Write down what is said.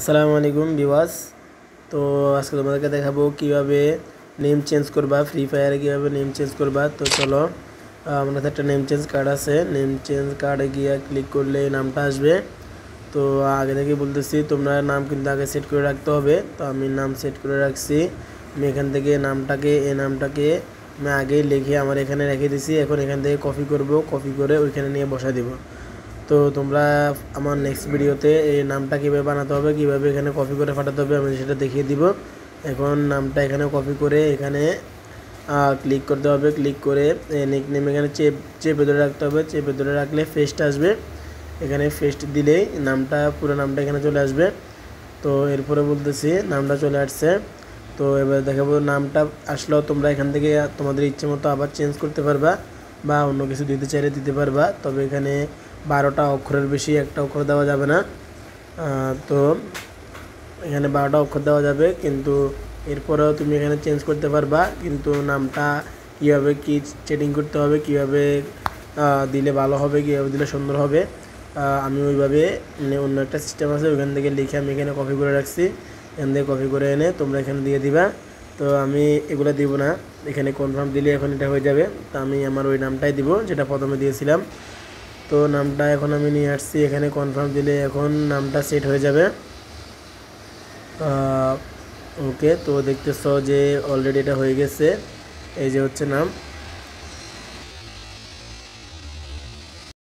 আসসালামু আলাইকুম বিওয়াস তো আজকে তোমাদেরকে দেখাবো কীভাবে নেম চেঞ্জ করবা ফ্রি ফায়ারে কীভাবে নেম চেঞ্জ করবা। তো চলো আমার কাছে একটা নেম চেঞ্জ কার্ড আছে। নেম চেঞ্জ কার্ডে গিয়ে ক্লিক করলে নামটা আসবে। তো আগে থেকে বলতেছি, তোমরা নাম কিন্তু আগে সেট করে রাখতে হবে। তো আমি নাম সেট করে রাখছি। আমি এখান থেকে নামটাকে, এই নামটাকে আমি আগেই লিখে আমার এখানে রেখে দিছি। এখন এখান থেকে কপি করব। কপি করে ওইখানে নিয়ে বসা দিব। তো তোমরা আমার নেক্সট ভিডিওতে এই নামটা কীভাবে বানাতে হবে, কীভাবে এখানে কপি করে ফাটাতে হবে, আমি সেটা দেখিয়ে দিব। এখন নামটা এখানে কপি করে এখানে ক্লিক করতে হবে। ক্লিক করে নেক নেম এখানে চেপ, চেপে ধরে রাখতে হবে। চেপে ধরে রাখলে ফেস্ট আসবে। এখানে ফেস্ট দিলেই নামটা, পুরো নামটা এখানে চলে আসবে। তো এরপরে বলতেছি, নামটা চলে আসছে। তো এবার দেখাবো নামটা আসলেও তোমরা এখান থেকে তোমাদের ইচ্ছে মতো আবার চেঞ্জ করতে পারবা বা অন্য কিছু দিতে চাইলে দিতে পারবা। তবে এখানে বারোটা অক্ষরের বেশি একটা অক্ষর দেওয়া যাবে না। তো এখানে বারোটা অক্ষর দেওয়া যাবে, কিন্তু এরপরেও তুমি এখানে চেঞ্জ করতে পারবা, কিন্তু নামটা কীভাবে কী চেটিং করতে হবে, কীভাবে দিলে ভালো হবে, কীভাবে দিলে সুন্দর হবে আমি ওইভাবে অন্য একটা সিস্টেম আছে, ওইখান থেকে লিখে আমি এখানে কপি করে রাখছি। এখান থেকে কপি করে এনে তোমরা এখানে দিয়ে দিবা। তো আমি এগুলো দিব না, এখানে কনফার্ম দিলে এখন এটা হয়ে যাবে। তো আমি আমার ওই নামটাই দিব, যেটা প্রথমে দিয়েছিলাম। তো নামটা এখন আমি নিয়ে আসছি, এখানে কনফার্ম দিলে এখন নামটা সেট হয়ে যাবে। ওকে তো দেখতেছ যে অলরেডি এটা হয়ে গেছে। এই যে হচ্ছে নাম।